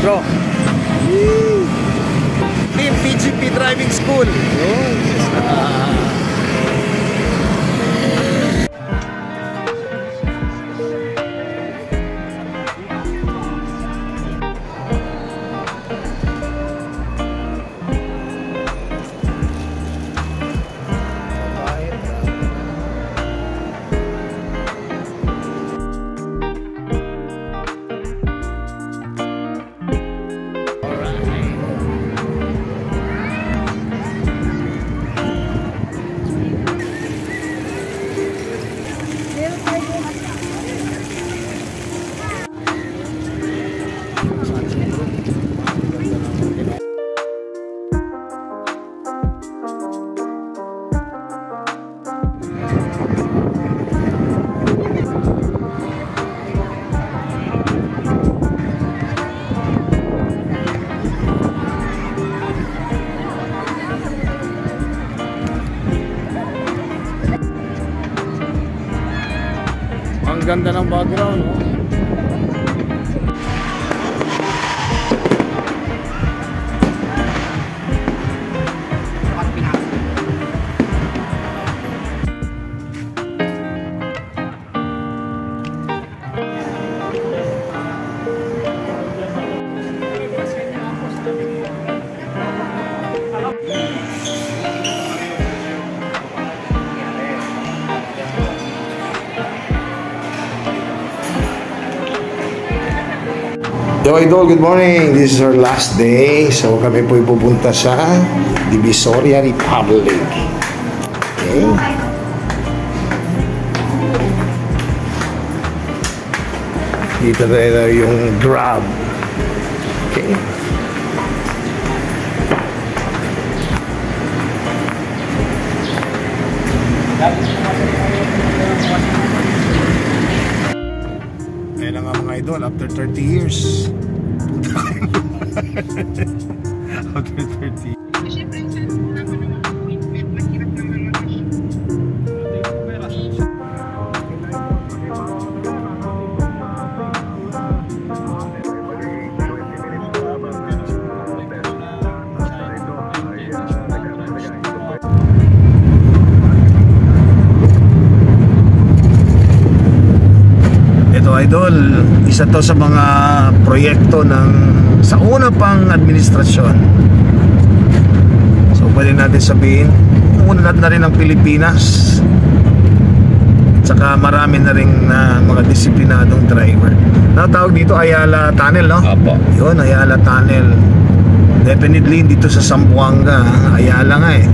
Bro. Team PGP Driving School. Yun. Ah. Ganda ng background, no? Yo Idol, good morning. This is our last day. So kami po pupunta sa Divisoria Republic. Okay. Dito tayo yung grab. Okay. Na idol, after 30 years. after 30 Ito idol, isa to sa mga proyekto ng sa una pang administrasyon. So pwede natin sabihin, una na rin ng Pilipinas. At saka marami na rin na mga disiplinadong driver. Natawag dito Ayala Tunnel, no? Apo. Yun, Ayala Tunnel. Definitely dito sa Zamboanga, Ayala nga eh.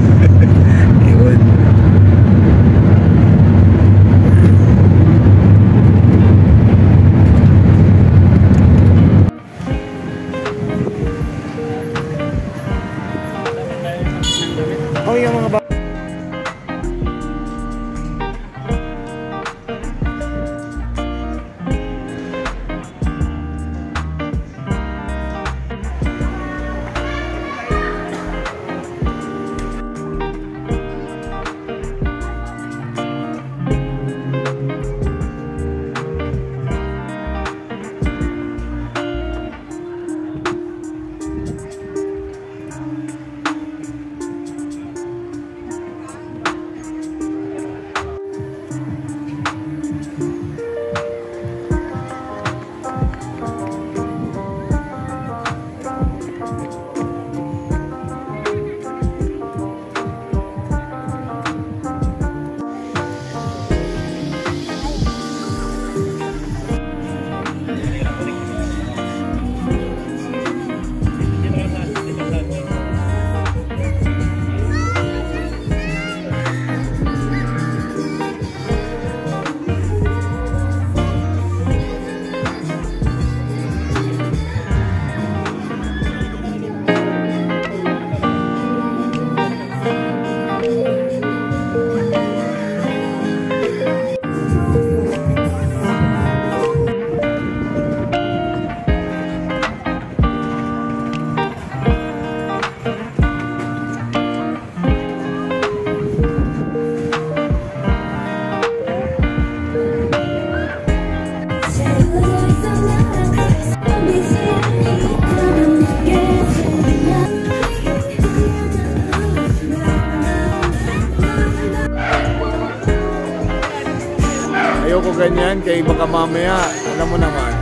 Ganyan kay baka mamaya, alam mo naman.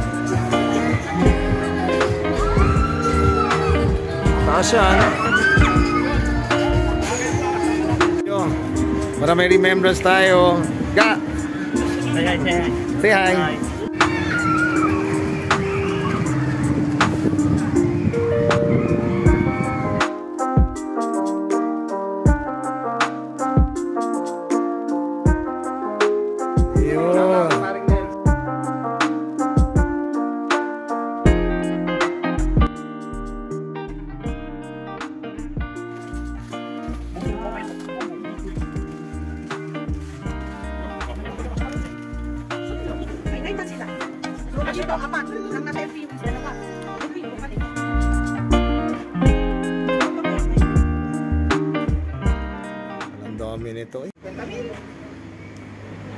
Taas yan. Yo, Para may remembrance tayo. Ga! Say hi, say hi. Say hi.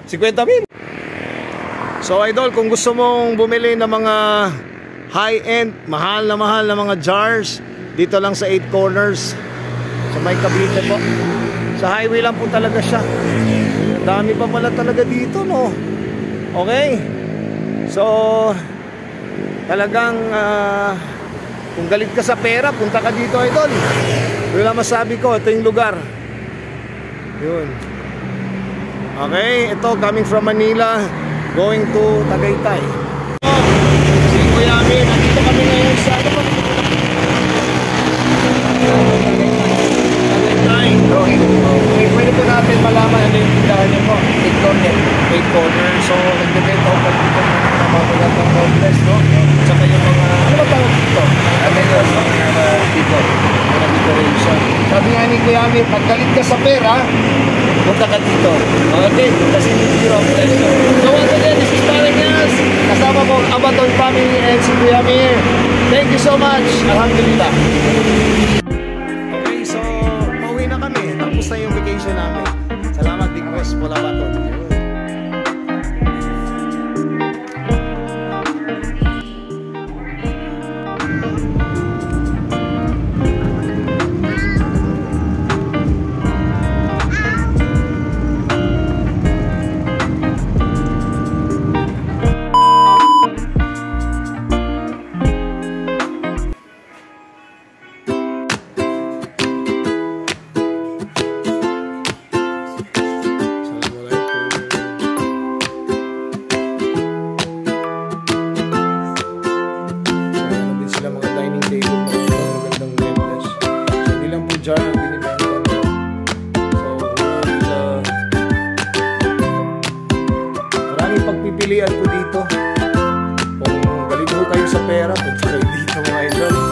50 mil. So idol, kung gusto mong bumili ng mga high-end, mahal na mahal na mga jars, dito lang sa 8 corners. Sa may Cavite po. Sa highway lang po talaga siya. Dami pa pala talaga dito, no? Okay? So, talagang ah, kung galit ka sa pera, punta ka dito, idol. Lang masabi ko, ito yung lugar. Yun. Okay, ito coming from Manila, going to Tagaytay. Si Kuya Amir, nandito kami ngayon sa ano? Tagaytay. Okay. Okay, pwede po natin malaman ano yung tindahan niyo po. Eight corner. Eight corner. So, nagbibenta ko pag dito ng mga mamulat ng homeless, no? Tsaka yung mga, ano ba tawag dito? Ano yun? Mga people. Mga decoration. Sabi nga ni Kuya Amir, pag galit ka sa pera, punta ka dito update kasi hindi ko ang presyo. So once again, this is Parang Yas. Kasama ko ang Abaton family and si Kuya Mir. Thank you so much. Alhamdulillah. Okay, so pauwi na kami. Tapos na yung vacation namin. Salamat Big Boss Pula sa pera, punta kayo dito mga idol.